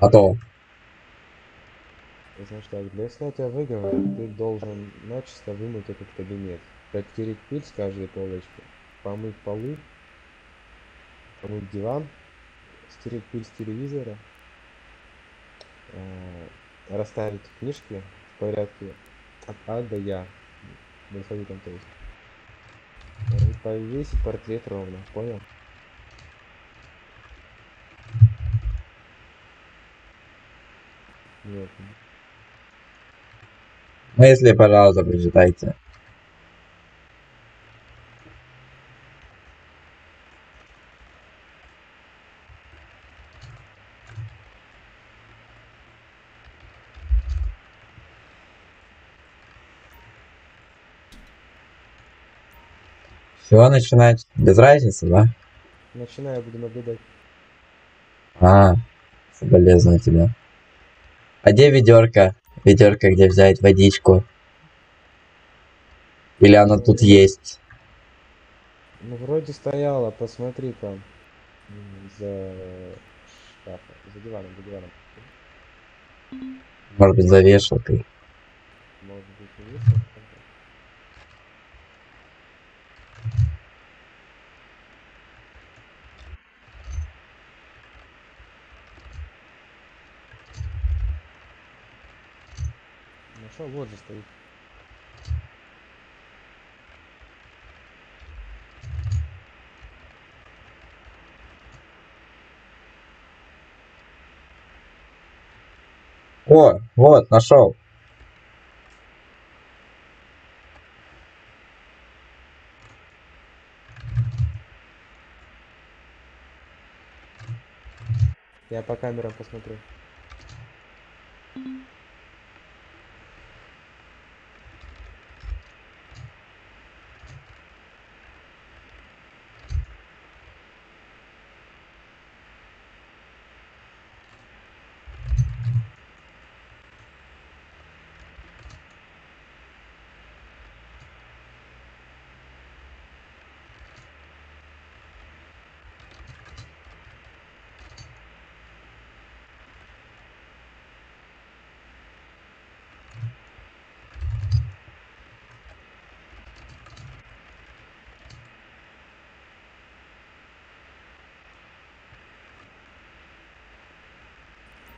А то. Значит так, для снятия выговора ты должен начисто вымыть этот кабинет. Протереть пыль с каждой полочки, помыть полы, помыть диван, стереть пыль с телевизора, э, расставить книжки в порядке от А до Я, в алфавитом то есть. Повесить портрет ровно, понял? Мысли, пожалуйста, прочитайте. Все начинать? Без разницы, да? Начинаю, буду наблюдать. А, соболезную тебе. А где ведерко? Ведерко, где взять водичку? Или оно тут есть? Ну, вроде стояла, посмотри там. За шкафом, за диваном, за диваном. Может быть, за вешалкой? Может быть, и что-то? Нашел, вот же стоит. О, вот, нашел. Я по камерам посмотрю.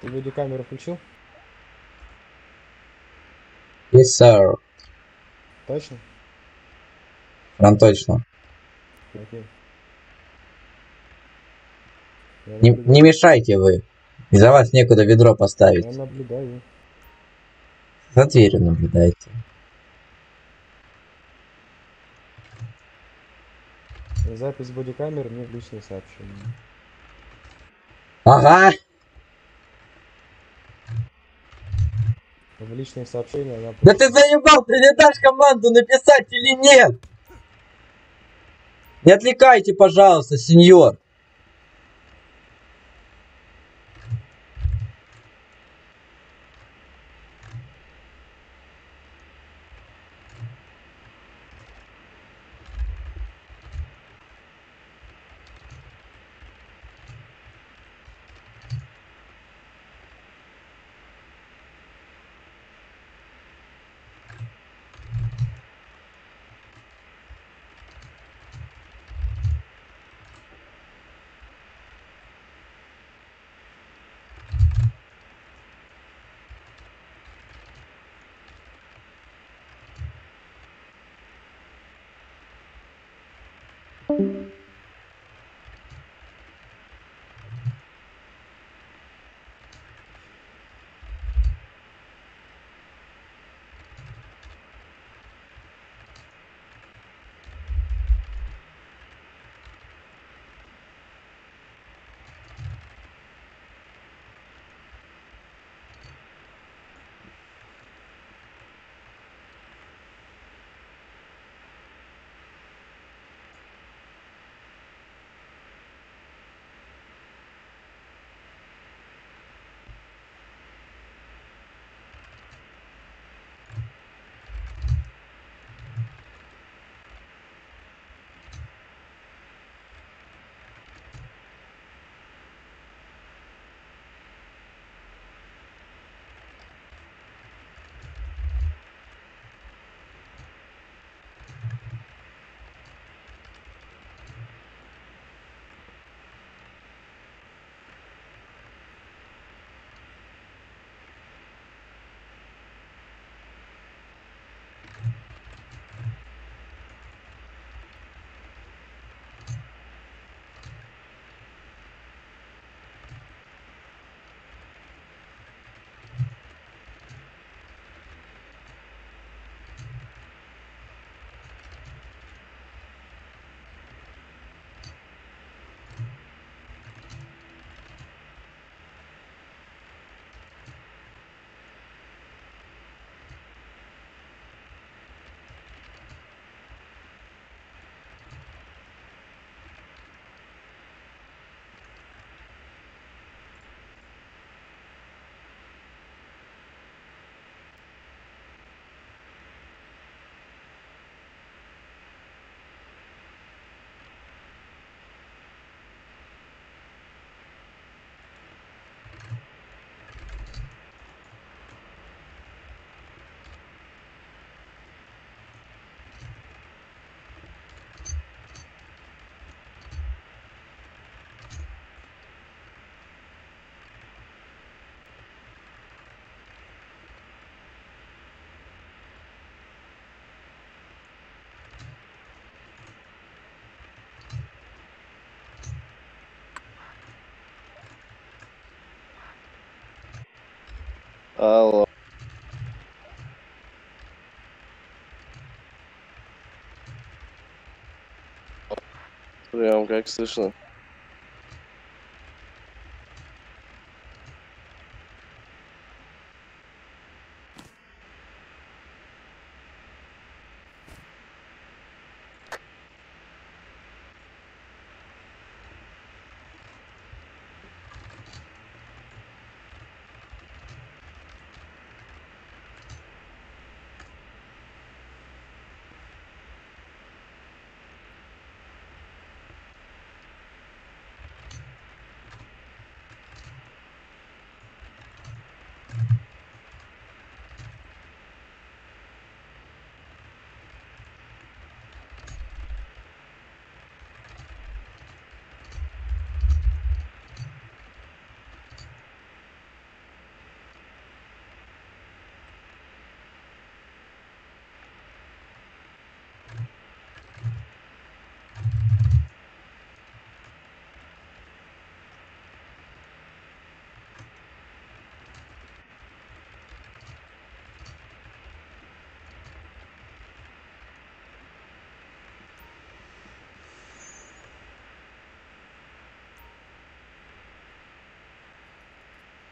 Ты видеокамеру включил? Yes, sir. Точно? Прям точно. Окей. Я Не, не мешайте вы. Из-за вас некуда ведро Я поставить. наблюдаю. За дверью наблюдайте. Запись бодикамер мне в личные сообщения. Ага. Личные сообщения она... Да ты заебал, ты не дашь команду написать или нет? Не отвлекайте, пожалуйста, сеньор. Алло. Прям как слышно.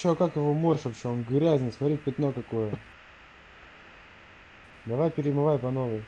чё, как его морж вообще? Он грязный, смотри, пятно какое. Давай перемывай по новой.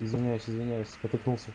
Извиняюсь, извиняюсь, спотыкнулся.